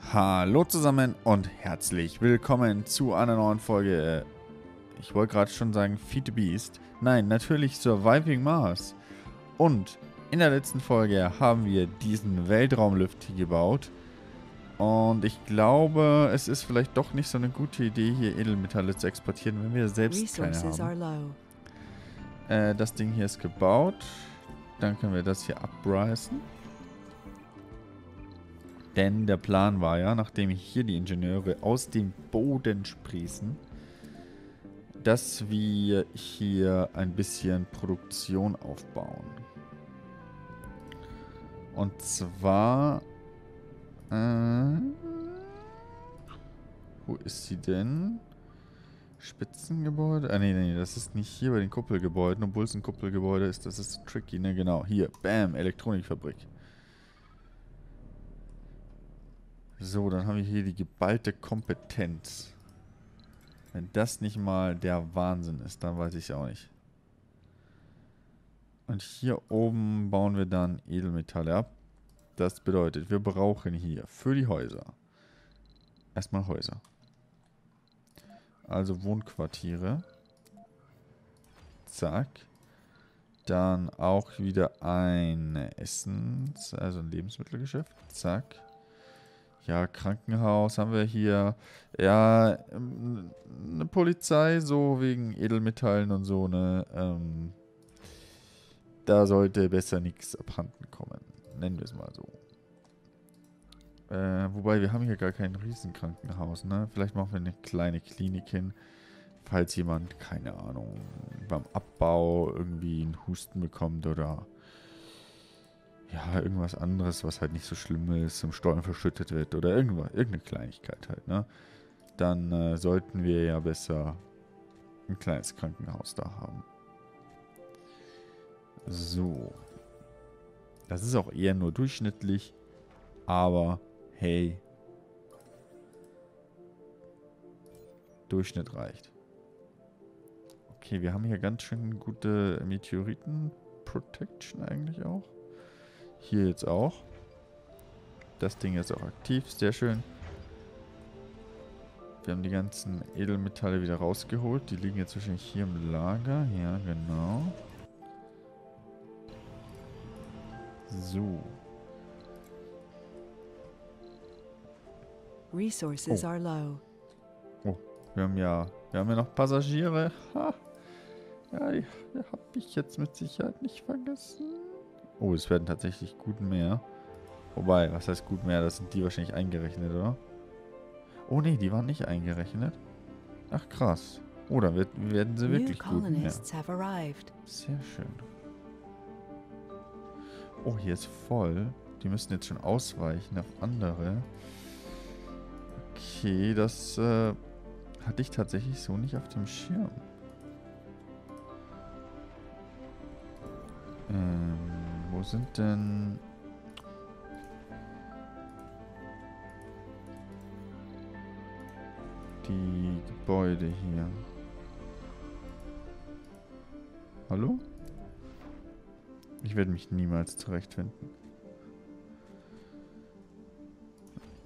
Hallo zusammen und herzlich willkommen zu einer neuen Folge. äh, Ich wollte gerade schon sagen Feed the Beast. Nein, natürlich Surviving Mars. Und in der letzten Folge haben wir diesen Weltraumlift hier gebaut. Und ich glaube, es ist vielleicht doch nicht so eine gute Idee, hier Edelmetalle zu exportieren, wenn wir selbst keine haben. Äh, das Ding hier ist gebaut. Dann können wir das hier abreißen. Denn der Plan war ja, nachdem hier die Ingenieure aus dem Boden sprießen, dass wir hier ein bisschen Produktion aufbauen. Und zwar... Äh, wo ist sie denn? Spitzengebäude? Ah, nee, nee, das ist nicht hier bei den Kuppelgebäuden, obwohl es ein Kuppelgebäude ist. Das ist tricky, ne? Genau. Hier, bam, Elektronikfabrik. So, dann haben wir hier die geballte Kompetenz. Wenn das nicht mal der Wahnsinn ist, dann weiß ich es auch nicht. Und hier oben bauen wir dann Edelmetalle ab. Das bedeutet, wir brauchen hier für die Häuser erstmal Häuser. Also Wohnquartiere. Zack. Dann auch wieder ein Essens-, also ein Lebensmittelgeschäft. Zack. Ja, Krankenhaus haben wir hier. Ja, ähm, eine Polizei, so wegen Edelmetallen und so, ne. Ähm, da sollte besser nichts abhanden kommen. Nennen wir es mal so. Äh, wobei, wir haben hier gar kein Riesenkrankenhaus, ne? Vielleicht machen wir eine kleine Klinik hin, falls jemand, keine Ahnung, beim Abbau irgendwie einen Husten bekommt oder ja, irgendwas anderes, was halt nicht so schlimm ist, im Stollen verschüttet wird oder irgendwas, irgendeine Kleinigkeit halt, ne? Dann äh, sollten wir ja besser ein kleines Krankenhaus da haben. So. Das ist auch eher nur durchschnittlich, aber hey, Durchschnitt reicht. Okay, wir haben hier ganz schön gute Meteoriten-Protection eigentlich auch. Hier jetzt auch. Das Ding ist auch aktiv, sehr schön. Wir haben die ganzen Edelmetalle wieder rausgeholt. Die liegen jetzt wahrscheinlich hier im Lager. Ja, genau. So. Resources Oh. are low. Wir haben ja, wir haben ja noch Passagiere. Ha. Ja, die, die habe ich jetzt mit Sicherheit nicht vergessen. Oh, es werden tatsächlich gut mehr. Wobei, was heißt gut mehr? Das sind die wahrscheinlich eingerechnet, oder? Oh nee, die waren nicht eingerechnet. Ach krass. Oh, dann wird, werden sie wirklich gut mehr. Sehr schön. Oh, hier ist voll. Die müssen jetzt schon ausweichen auf andere. Okay, das äh, hatte ich tatsächlich so nicht auf dem Schirm. Ähm, wo sind denn... Die Gebäude hier. Hallo? Ich werde mich niemals zurechtfinden.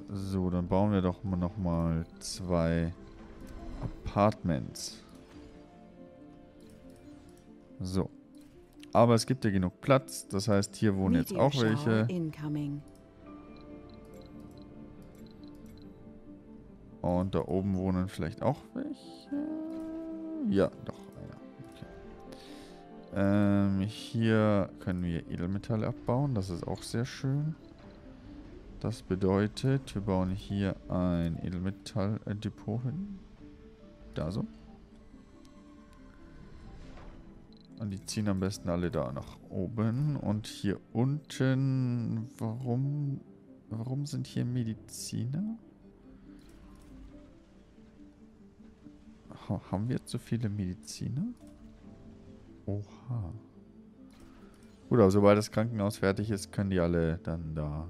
So, dann bauen wir doch mal noch mal zwei Apartments. So. Aber es gibt ja genug Platz. Das heißt, hier wohnen jetzt auch welche. Und da oben wohnen vielleicht auch welche. Ja, doch, einer. Okay. Ähm, hier können wir Edelmetalle abbauen. Das ist auch sehr schön. Das bedeutet, wir bauen hier ein Edelmetalldepot hin. Da so. Und die ziehen am besten alle da nach oben. Und hier unten, warum, warum sind hier Mediziner? Ha haben wir so viele Mediziner? Oha. Gut, aber sobald das Krankenhaus fertig ist, können die alle dann da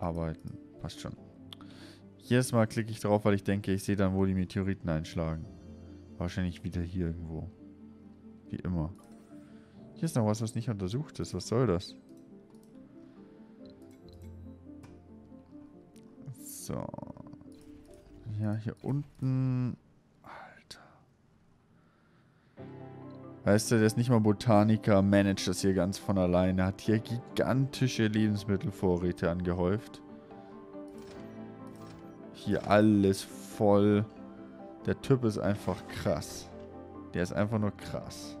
arbeiten. Passt schon. Jedes Mal klicke ich drauf, weil ich denke, ich sehe dann, wo die Meteoriten einschlagen. Wahrscheinlich wieder hier irgendwo. Wie immer. Hier ist noch was, was nicht untersucht ist. Was soll das? So. Ja, hier unten. Alter. Weißt du, der ist nicht mal Botaniker, managt das hier ganz von alleine. Hat hier gigantische Lebensmittelvorräte angehäuft. Hier alles voll. Der Typ ist einfach krass. Der ist einfach nur krass.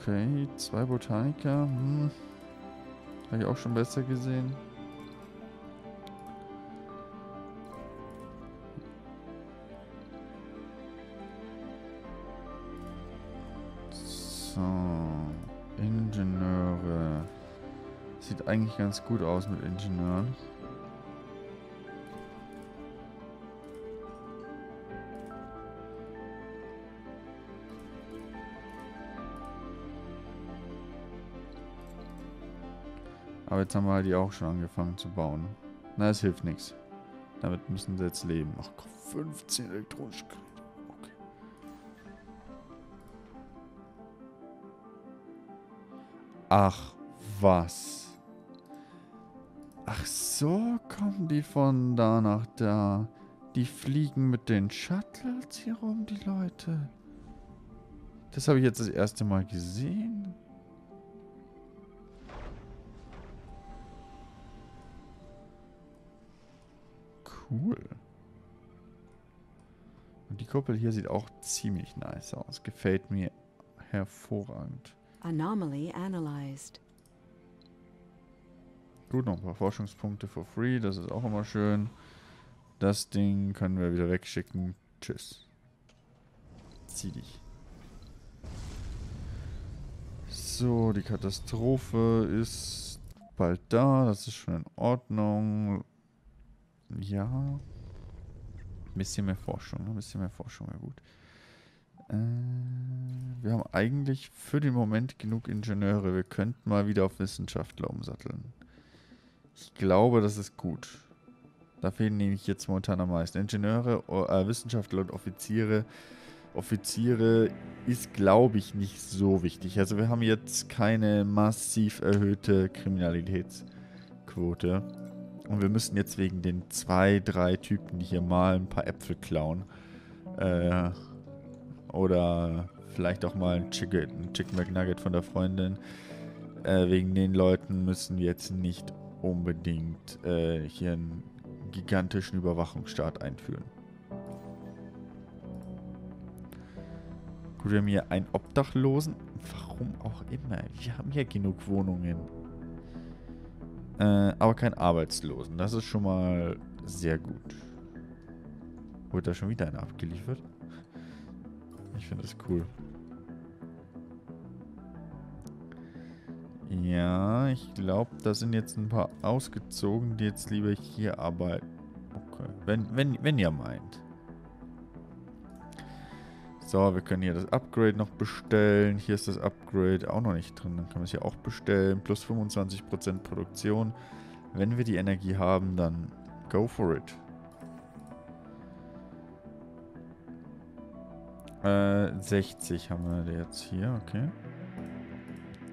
Okay, zwei Botaniker. Hm. Habe ich auch schon besser gesehen. So. Ingenieure. Sieht eigentlich ganz gut aus mit Ingenieuren. Aber jetzt haben wir halt die auch schon angefangen zu bauen. Na, es hilft nichts. Damit müssen sie jetzt leben. Ach, 15 elektronische Geräte. Ach, was? Ach so, kommen die von da nach da. Die fliegen mit den Shuttles hier rum, die Leute. Das habe ich jetzt das erste Mal gesehen. Cool. Und die Kuppel hier sieht auch ziemlich nice aus. Gefällt mir hervorragend. Anomaly analyzed. Gut, noch ein paar Forschungspunkte for free. Das ist auch immer schön. Das Ding können wir wieder wegschicken. Tschüss. Zieh dich. So, die Katastrophe ist bald da. Das ist schon in Ordnung. Ja. Ein bisschen mehr Forschung. Ein bisschen mehr Forschung wäre gut. Äh, wir haben eigentlich für den Moment genug Ingenieure. Wir könnten mal wieder auf Wissenschaftler umsatteln. Ich glaube, das ist gut. Da fehlen nämlich jetzt momentan am meisten. Ingenieure, äh, Wissenschaftler und Offiziere. Offiziere ist, glaube ich, nicht so wichtig. Also wir haben jetzt keine massiv erhöhte Kriminalitätsquote. Und wir müssen jetzt wegen den zwei, drei Typen, die hier mal ein paar Äpfel klauen, äh, oder vielleicht auch mal ein Chicken, ein Chicken McNugget von der Freundin, äh, wegen den Leuten müssen wir jetzt nicht unbedingt äh, hier einen gigantischen Überwachungsstaat einführen. Gut, wir haben hier einen Obdachlosen. Warum auch immer. Wir haben hier genug Wohnungen. Äh, aber keinen Arbeitslosen. Das ist schon mal sehr gut. Wurde da schon wieder einer abgeliefert? Ich finde das cool. Ja, ich glaube, da sind jetzt ein paar ausgezogen, die jetzt lieber hier arbeiten. Okay, wenn, wenn, wenn ihr meint. So, wir können hier das Upgrade noch bestellen. Hier ist das Upgrade auch noch nicht drin. Dann können wir es hier auch bestellen. Plus 25% Produktion. Wenn wir die Energie haben, dann go for it. Äh, 60 haben wir jetzt hier, okay.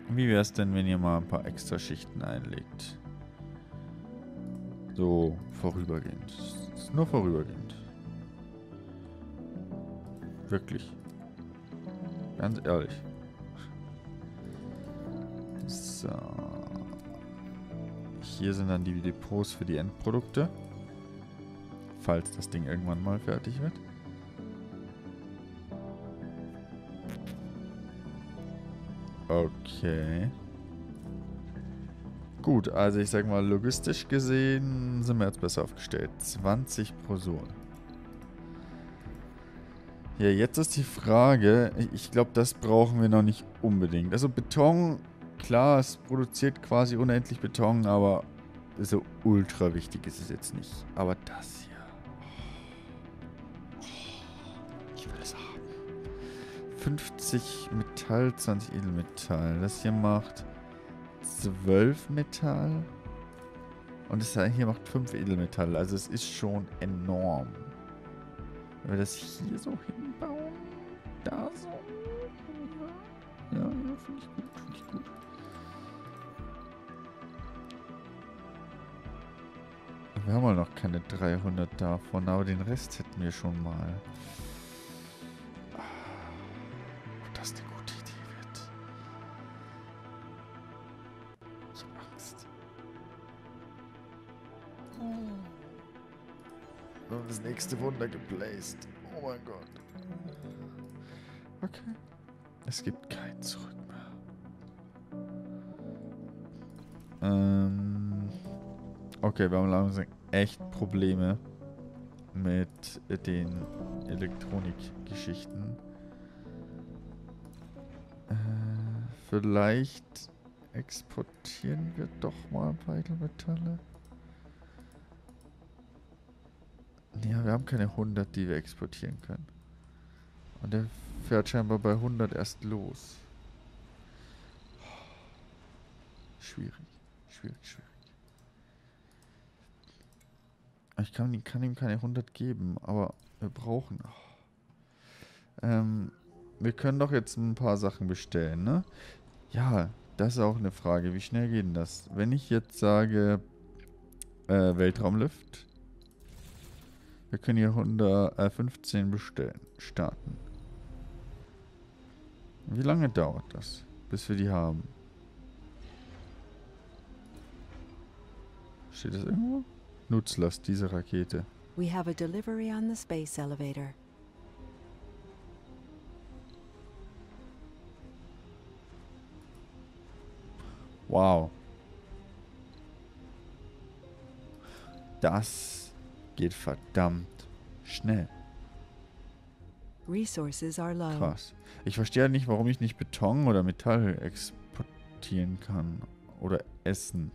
Wie wäre es denn, wenn ihr mal ein paar extra Schichten einlegt? So, vorübergehend. Nur vorübergehend. Wirklich. Ganz ehrlich. So. Hier sind dann die Depots für die Endprodukte. Falls das Ding irgendwann mal fertig wird. Okay. Gut, also ich sag mal, logistisch gesehen sind wir jetzt besser aufgestellt. 20 pro Sol. Ja, jetzt ist die Frage, ich glaube, das brauchen wir noch nicht unbedingt. Also Beton, klar, es produziert quasi unendlich Beton, aber so ultra wichtig ist es jetzt nicht. Aber das hier. Ich will es haben. 50 Metall, 20 Edelmetall. Das hier macht 12 Metall. Und es hier macht 5 Edelmetalle. Also es ist schon enorm. Wenn wir das hier so hinbauen. Da so. Ja, ja, finde ich gut, finde ich gut. Wir haben halt noch keine 300 davon, aber den Rest hätten wir schon mal. Ob das eine gute Und das nächste Wunder geplaced. Oh mein Gott. Okay. Es gibt kein Zurück mehr. Ähm. Okay, wir haben langsam echt Probleme mit den Elektronikgeschichten. Äh, vielleicht exportieren wir doch mal ein paar wir haben keine 100, die wir exportieren können. Und der fährt scheinbar bei 100 erst los. Schwierig, schwierig, schwierig. Ich kann, kann, ihm keine 100 geben, aber wir brauchen... Ähm, wir können doch jetzt ein paar Sachen bestellen, ne? Ja, das ist auch eine Frage. Wie schnell geht denn das? Wenn ich jetzt sage, äh, Weltraumlift. Wir können hier 115 bestellen, starten. Wie lange dauert das, bis wir die haben? Steht das irgendwo? Nutzlast, diese Rakete. We have a delivery on the space elevator. Wow. Das geht verdammt schnell. Krass. Ich verstehe halt nicht, warum ich nicht Beton oder Metall exportieren kann. Oder essen.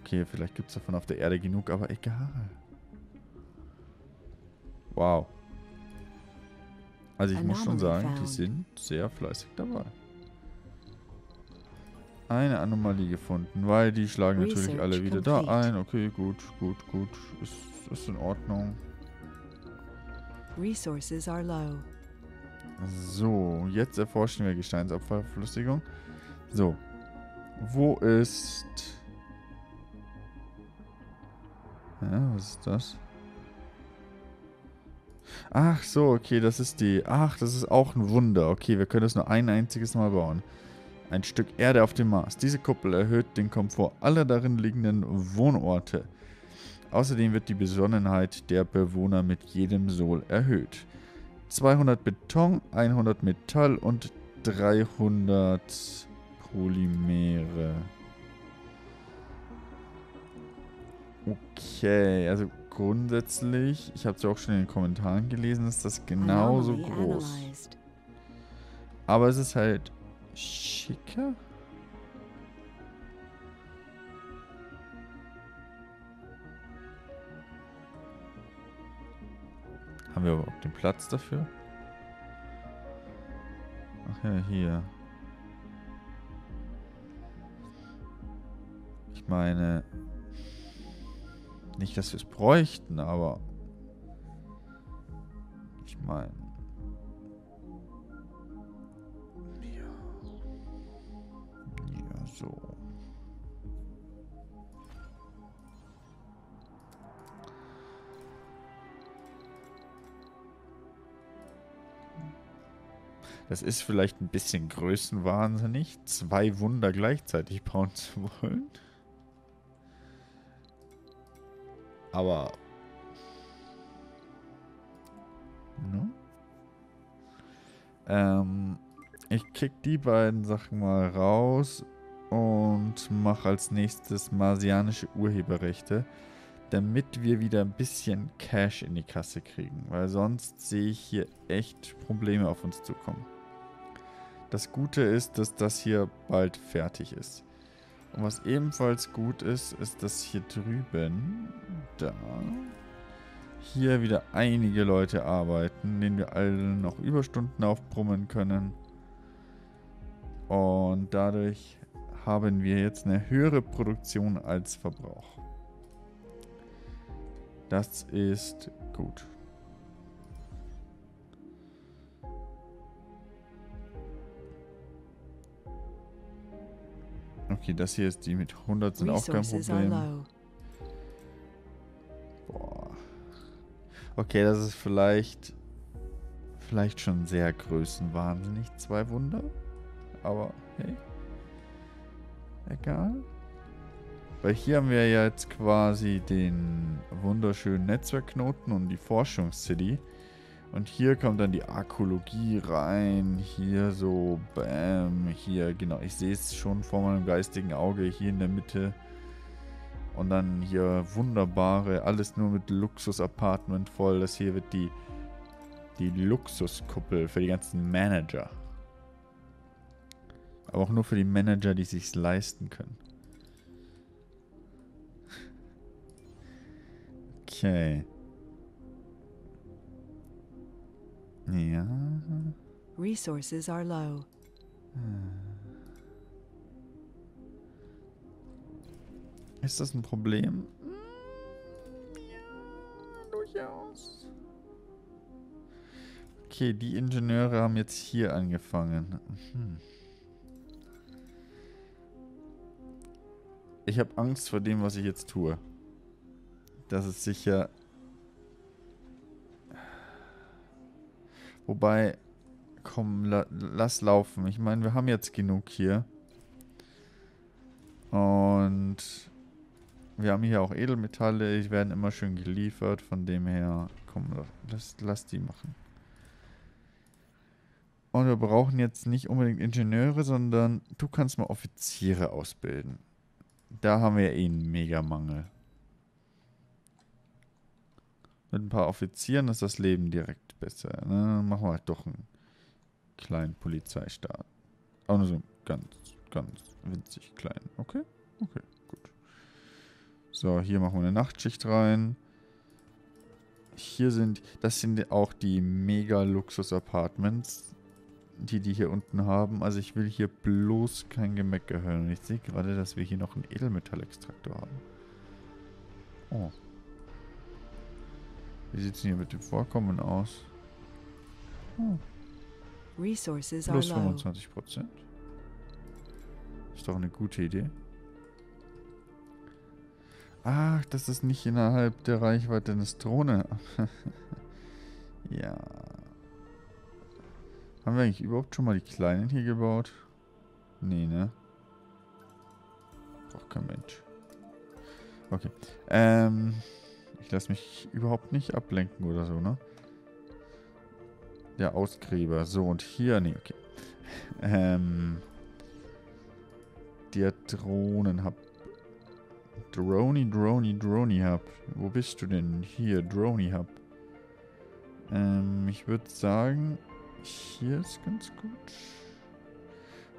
Okay, vielleicht gibt es davon auf der Erde genug, aber egal. Wow. Also ich muss schon sagen, die sind sehr fleißig dabei. Eine Anomalie gefunden, weil die schlagen natürlich alle wieder da ein. Okay, gut, gut, gut. Ist, ist in Ordnung. Resources are low. So, jetzt erforschen wir Gesteinsabfallflüssigung. So. Wo ist... Ja, was ist das? Ach so, okay, das ist die... Ach, das ist auch ein Wunder. Okay, wir können das nur ein einziges Mal bauen. Ein Stück Erde auf dem Mars. Diese Kuppel erhöht den Komfort aller darin liegenden Wohnorte. Außerdem wird die Besonnenheit der Bewohner mit jedem Sol erhöht. 200 Beton, 100 Metall und 300 Polymere. Okay, also grundsätzlich, ich habe es ja auch schon in den Kommentaren gelesen, ist das genauso groß. Aber es ist halt schicker. Haben wir überhaupt den Platz dafür? Ach ja, hier. Ich meine, nicht, dass wir es bräuchten, aber ich meine, So. Das ist vielleicht ein bisschen größenwahnsinnig, zwei Wunder gleichzeitig bauen zu wollen. Aber... Ne? Ähm, ich krieg die beiden Sachen mal raus und mache als nächstes marsianische Urheberrechte, damit wir wieder ein bisschen Cash in die Kasse kriegen, weil sonst sehe ich hier echt Probleme auf uns zukommen. Das Gute ist, dass das hier bald fertig ist. Und was ebenfalls gut ist, ist, dass hier drüben, da, hier wieder einige Leute arbeiten, denen wir alle noch Überstunden aufbrummen können. Und dadurch haben wir jetzt eine höhere Produktion als Verbrauch. Das ist gut. Okay, das hier ist die mit 100 sind auch kein Problem. Boah. Okay, das ist vielleicht vielleicht schon sehr größenwahnsinnig, zwei Wunder. Aber hey. Egal. Weil hier haben wir ja jetzt quasi den wunderschönen Netzwerkknoten und die Forschungscity. Und hier kommt dann die Arkologie rein. Hier so, bam, hier, genau. Ich sehe es schon vor meinem geistigen Auge hier in der Mitte. Und dann hier wunderbare, alles nur mit Luxus-Apartment voll. Das hier wird die, die Luxuskuppel für die ganzen Manager. Aber auch nur für die Manager, die sich's leisten können. Okay. Ja. Resources are low. Ist das ein Problem? Hm, Ja, durchaus. Okay, die Ingenieure haben jetzt hier angefangen. Mhm. Ich habe Angst vor dem, was ich jetzt tue. Das ist sicher... Wobei, komm, la lass laufen. Ich meine, wir haben jetzt genug hier. Und wir haben hier auch Edelmetalle, die werden immer schön geliefert, von dem her, komm, lass, lass die machen. Und wir brauchen jetzt nicht unbedingt Ingenieure, sondern du kannst mal Offiziere ausbilden. Da haben wir eh einen Megamangel. Mit ein paar Offizieren ist das Leben direkt besser. Ne? Dann machen wir halt doch einen kleinen Polizeistaat. Auch nur so ganz, ganz winzig klein. Okay? Okay, gut. So, hier machen wir eine Nachtschicht rein. Hier sind, das sind auch die mega Luxus-Apartments, die die hier unten haben. Also ich will hier bloß kein Gemecker hören. Und ich sehe gerade, dass wir hier noch einen Edelmetallextraktor haben. Oh. Wie sieht es denn hier mit dem Vorkommen aus? Resources are plus low. 25 Prozent. Ist doch eine gute Idee. Ach, das ist nicht innerhalb der Reichweite eines Drohne. ja. Haben wir eigentlich überhaupt schon mal die Kleinen hier gebaut? Nee, ne? Braucht kein Mensch. Okay. Ähm, ich lasse mich überhaupt nicht ablenken oder so, ne? Der Ausgräber. So, und hier, nee, okay. Ähm, der Drohnenhub. Drony, Drony, Drony Hub. Wo bist du denn? Hier, Drony Hub. Ähm, ich würde sagen, hier ist ganz gut.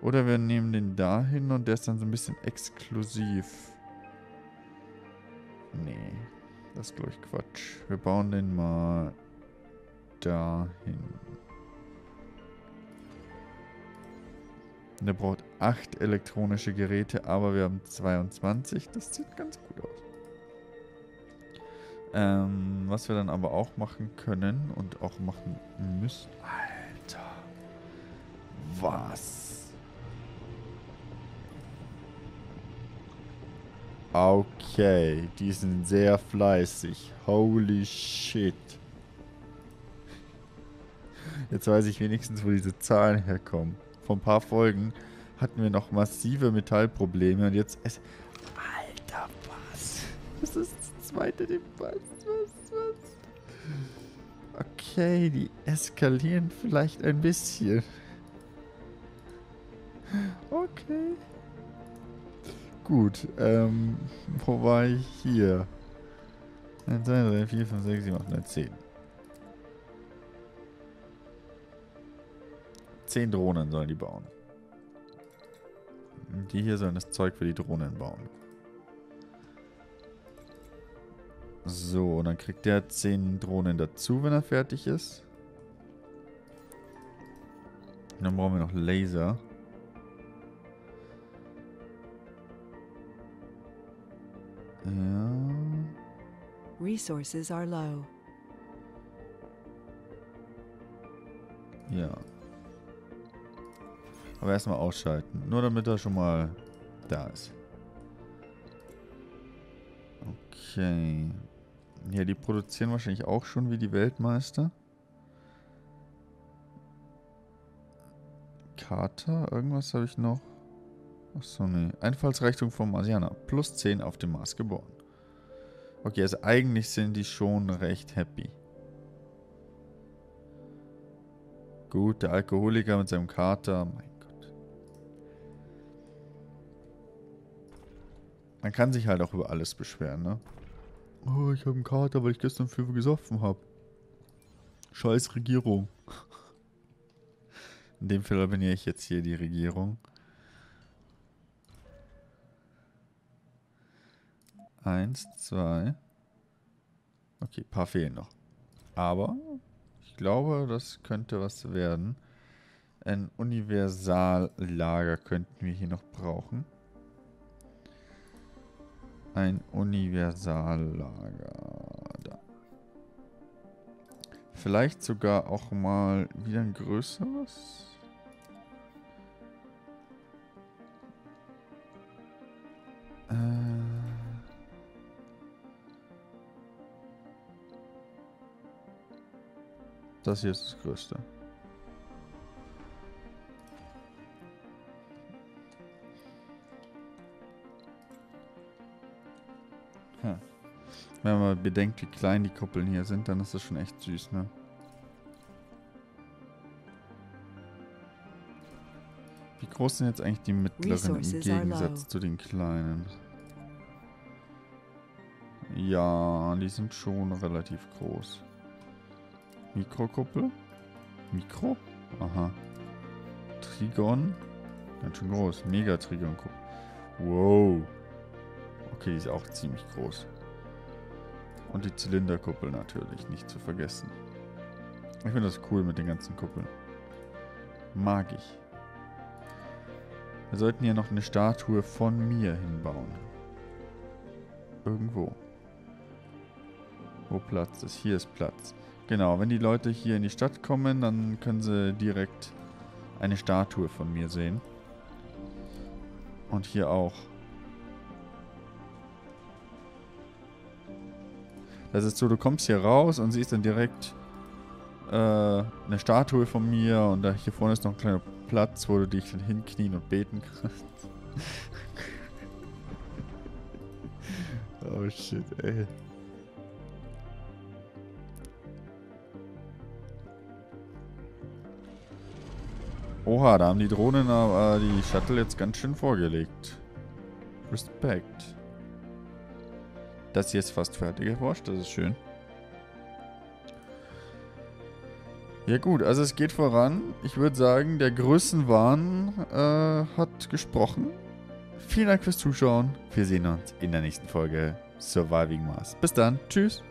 Oder wir nehmen den dahin und der ist dann so ein bisschen exklusiv. Nee, das ist glaube ich Quatsch. Wir bauen den mal dahin. Und Der braucht 8 elektronische Geräte, aber wir haben 22. Das sieht ganz gut aus. Ähm, was wir dann aber auch machen können und auch machen müssen. Alter. Was? Okay, die sind sehr fleißig. Holy shit. Jetzt weiß ich wenigstens, wo diese Zahlen herkommen. Vor ein paar Folgen hatten wir noch massive Metallprobleme und jetzt es. Alter, was? Das ist das zweite was, was, was? Okay, die eskalieren vielleicht ein bisschen. Okay. Gut, ähm, wo war ich hier? 1, 2, 3, 4, 5, 6, 7, 8, 9, 10. 10 Drohnen sollen die bauen. Die hier sollen das Zeug für die Drohnen bauen. So, und dann kriegt der 10 Drohnen dazu, wenn er fertig ist. Und dann brauchen wir noch Laser. Ja. Resources are low. Ja. Aber erstmal ausschalten. Nur damit er schon mal da ist. Okay. Ja, die produzieren wahrscheinlich auch schon wie die Weltmeister. Kater, irgendwas habe ich noch. Achso, nee. Einfallsreichtum vom Marsianer. Plus 10 auf dem Mars geboren. Okay, also eigentlich sind die schon recht happy. Gut, der Alkoholiker mit seinem Kater. Mein Gott. Man kann sich halt auch über alles beschweren, ne? Oh, ich habe einen Kater, weil ich gestern für gesoffen habe. Scheiß Regierung. In dem Fall bin ich jetzt hier die Regierung. Eins, zwei. Okay, ein paar fehlen noch. Aber ich glaube, das könnte was werden. Ein Universallager könnten wir hier noch brauchen. Ein Universallager. Da. Vielleicht sogar auch mal wieder ein größeres. Äh. Das hier ist das größte. Hm. Wenn man bedenkt, wie klein die Kuppeln hier sind, dann ist das schon echt süß, ne? Wie groß sind jetzt eigentlich die mittleren im Gegensatz zu den kleinen? Ja, die sind schon relativ groß. Mikrokuppel? Mikro? Aha. Trigon? Ganz schön groß. Megatrigon-Kuppel. Wow. Okay, die ist auch ziemlich groß. Und die Zylinderkuppel natürlich, nicht zu vergessen. Ich finde das cool mit den ganzen Kuppeln. Mag ich. Wir sollten hier noch eine Statue von mir hinbauen. Irgendwo. Wo Platz ist. Hier ist Platz. Genau, wenn die Leute hier in die Stadt kommen, dann können sie direkt eine Statue von mir sehen. Und hier auch. Das ist so, du kommst hier raus und siehst dann direkt äh, eine Statue von mir und da hier vorne ist noch ein kleiner Platz, wo du dich dann hinknien und beten kannst. oh shit, ey. Oha, da haben die Drohnen aber die Shuttle jetzt ganz schön vorgelegt. Respekt. Das hier ist fast fertig erforscht, das ist schön. Ja gut, also es geht voran. Ich würde sagen, der Größenwahn äh, hat gesprochen. Vielen Dank fürs Zuschauen. Wir sehen uns in der nächsten Folge Surviving Mars. Bis dann. Tschüss.